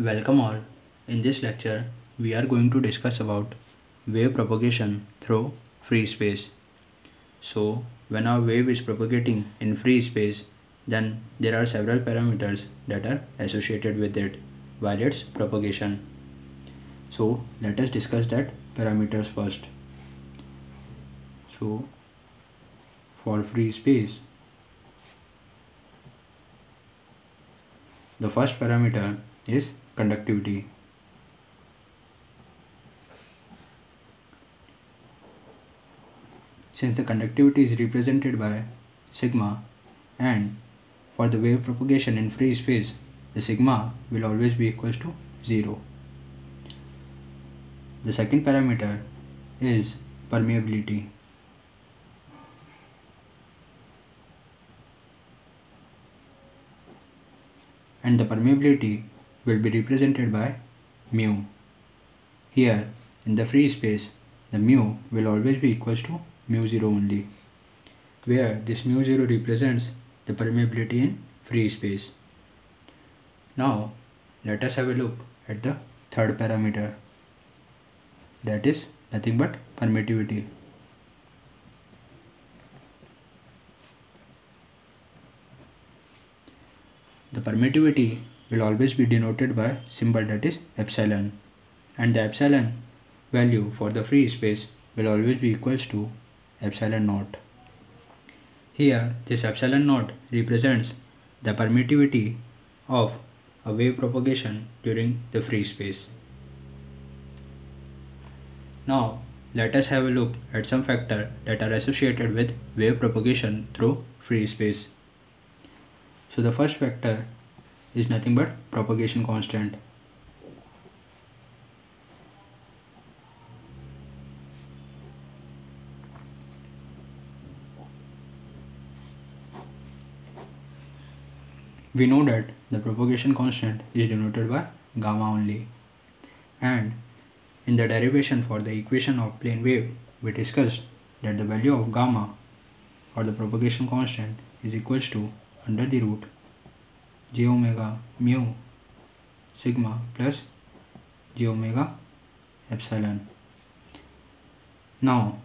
Welcome all. In this lecture, we are going to discuss about wave propagation through free space. So, when a wave is propagating in free space, then there are several parameters that are associated with it while its propagation. So, let us discuss that parameters first. So, for free space, the first parameter is conductivity. Since the conductivity is represented by sigma and for the wave propagation in free space the sigma will always be equals to 0. The second parameter is permeability. And the permeability will be represented by mu. Here in the free space the mu will always be equals to mu 0 only where this mu 0 represents the permeability in free space. Now let us have a look at the third parameter that is nothing but permittivity. The permittivity will always be denoted by symbol that is epsilon and the epsilon value for the free space will always be equals to epsilon naught. Here this epsilon naught represents the permittivity of a wave propagation during the free space. Now let us have a look at some factors that are associated with wave propagation through free space. So the first factor is nothing but propagation constant. We know that the propagation constant is denoted by gamma only and in the derivation for the equation of plane wave we discussed that the value of gamma or the propagation constant is equals to under the root j omega mu sigma plus j omega epsilon. Now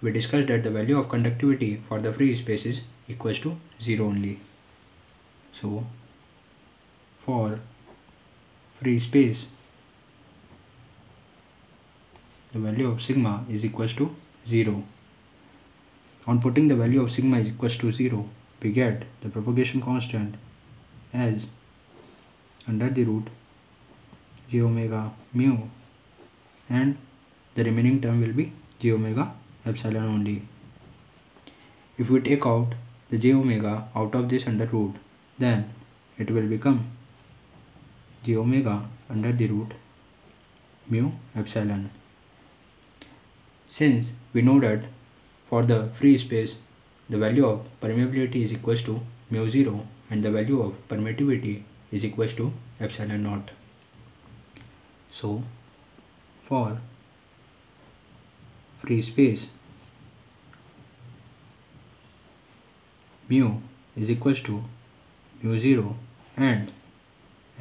we discussed that the value of conductivity for the free space is equals to 0 only. So for free space the value of sigma is equals to 0. On putting the value of sigma is equals to 0 we get the propagation constant as under the root j omega mu and the remaining term will be j omega epsilon only. If we take out the j omega out of this under root then it will become j omega under the root mu epsilon. Since we know that for the free space the value of permeability is equals to mu 0 and the value of permittivity is equals to epsilon naught. So for free space mu is equals to mu 0 and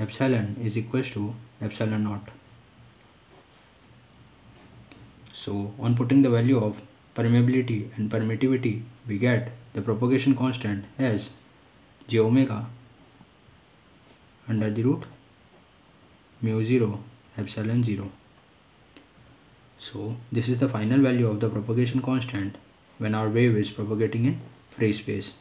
epsilon is equals to epsilon naught. So on putting the value of permeability and permittivity we get the propagation constant as j omega under the root mu 0 epsilon 0 so this is the final value of the propagation constant when our wave is propagating in free space.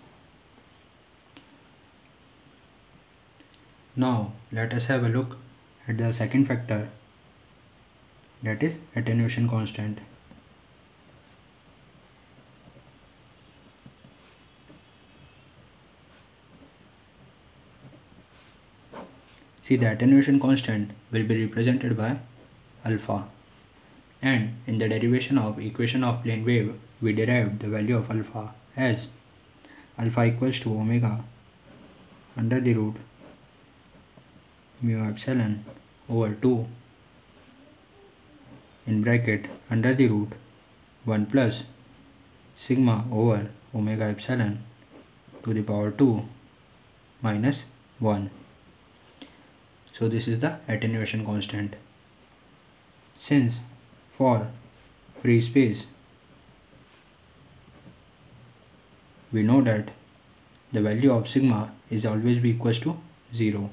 Now let us have a look at the second factor that is attenuation constant See the attenuation constant will be represented by alpha. And in the derivation of equation of plane wave we derived the value of alpha as alpha equals to omega under the root mu epsilon over 2 in bracket under the root 1 plus sigma over omega epsilon to the power 2 minus 1 so this is the attenuation constant. Since for free space we know that the value of sigma is always be equals to 0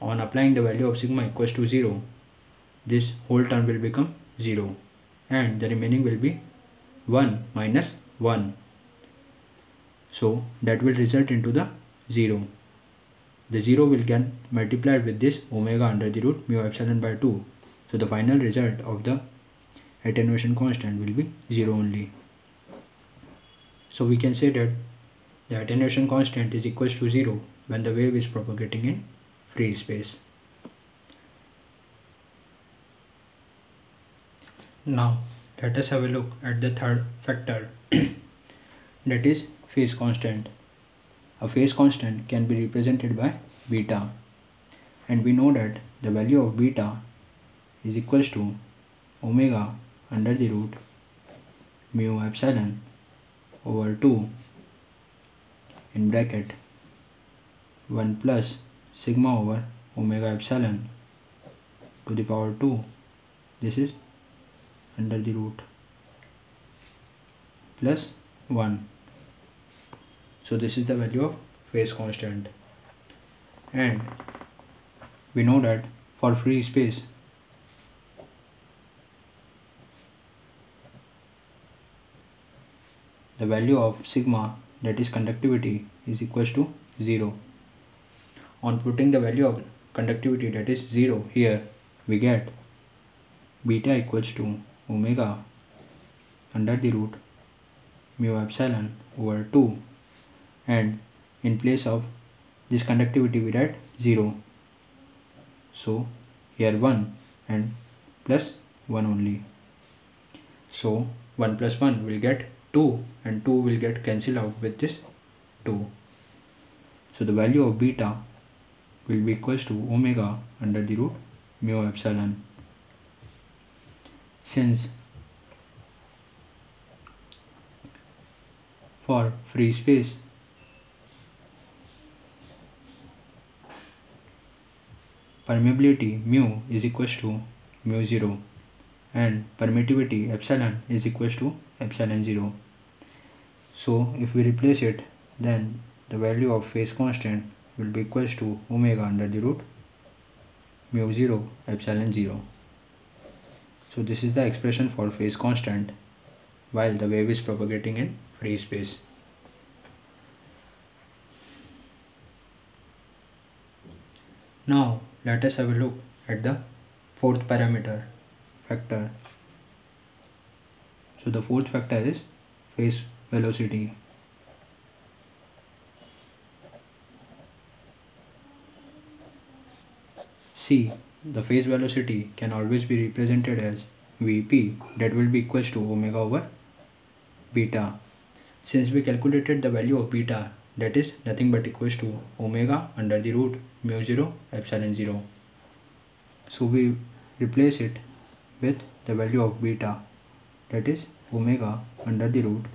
on applying the value of sigma equals to 0 this whole term will become 0 and the remaining will be 1 minus 1 so that will result into the 0 the 0 will get multiplied with this omega under the root mu epsilon by 2 so the final result of the attenuation constant will be 0 only so we can say that the attenuation constant is equals to 0 when the wave is propagating in free space. Now let us have a look at the third factor that is phase constant. A phase constant can be represented by beta. And we know that the value of beta is equals to omega under the root mu epsilon over 2 in bracket 1 plus sigma over omega epsilon to the power 2 this is under the root plus 1 so this is the value of phase constant. And we know that for free space the value of sigma that is conductivity is equals to 0 on putting the value of conductivity that is 0 here we get beta equals to omega under the root mu epsilon over 2 and in place of this conductivity we write 0 so here 1 and plus 1 only. So 1 plus 1 will get 2 and 2 will get cancelled out with this 2 so the value of beta will be equals to omega under the root mu epsilon. Since for free space permeability mu is equals to mu 0 and permittivity epsilon is equals to epsilon 0 so if we replace it then the value of phase constant will be equals to omega under the root mu 0 epsilon 0 so this is the expression for phase constant while the wave is propagating in free space. Now let us have a look at the fourth parameter factor so the fourth factor is phase velocity C. The phase velocity can always be represented as Vp that will be equals to omega over beta. Since we calculated the value of beta that is nothing but equals to omega under the root mu 0 epsilon 0. So we replace it with the value of beta. That is omega under the root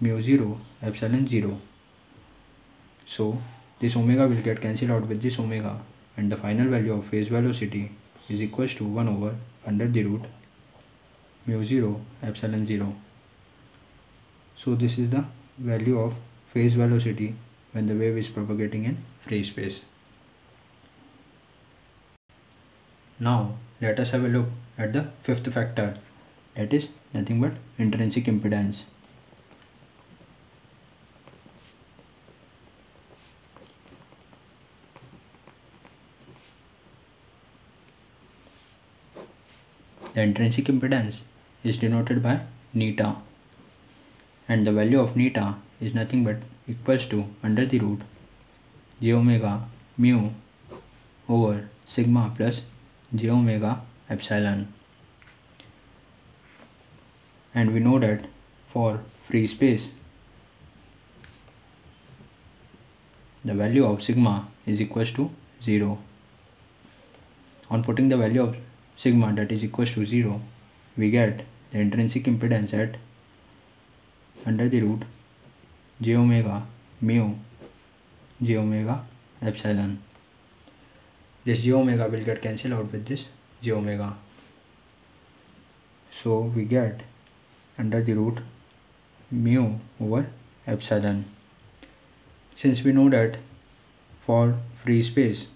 mu 0 epsilon 0 so this omega will get cancelled out with this omega and the final value of phase velocity is equals to 1 over under the root mu 0 epsilon 0 so this is the value of phase velocity when the wave is propagating in free space. Now let us have a look at the fifth factor that is nothing but intrinsic impedance. The intrinsic impedance is denoted by neta and the value of neta is nothing but equals to under the root j omega mu over sigma plus j omega epsilon. And we know that for free space the value of sigma is equals to 0 on putting the value of sigma that is equals to 0 we get the intrinsic impedance at under the root j omega mu j omega epsilon. This j omega will get cancelled out with this j omega so we get under the root mu over epsilon. Since we know that for free space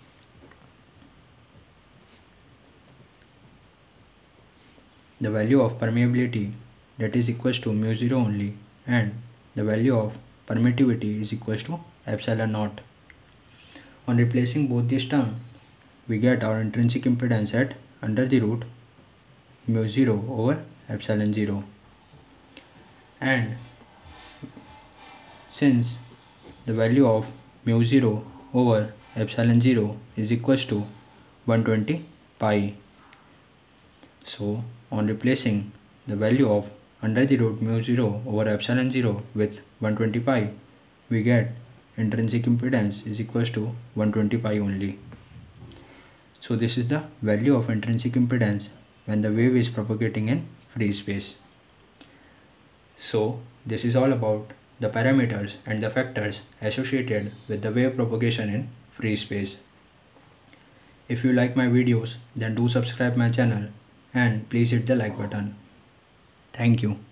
the value of permeability that is equals to mu 0 only and the value of permittivity is equals to epsilon naught. On replacing both these terms, we get our intrinsic impedance at under the root mu 0 over epsilon 0 and since the value of mu 0 over epsilon 0 is equals to 120 pi so on replacing the value of under the root mu 0 over epsilon 0 with 120 pi, we get intrinsic impedance is equals to 120 pi only. So this is the value of intrinsic impedance when the wave is propagating in free space. So this is all about the parameters and the factors associated with the wave propagation in free space. If you like my videos then do subscribe my channel and please hit the like button. Thank you.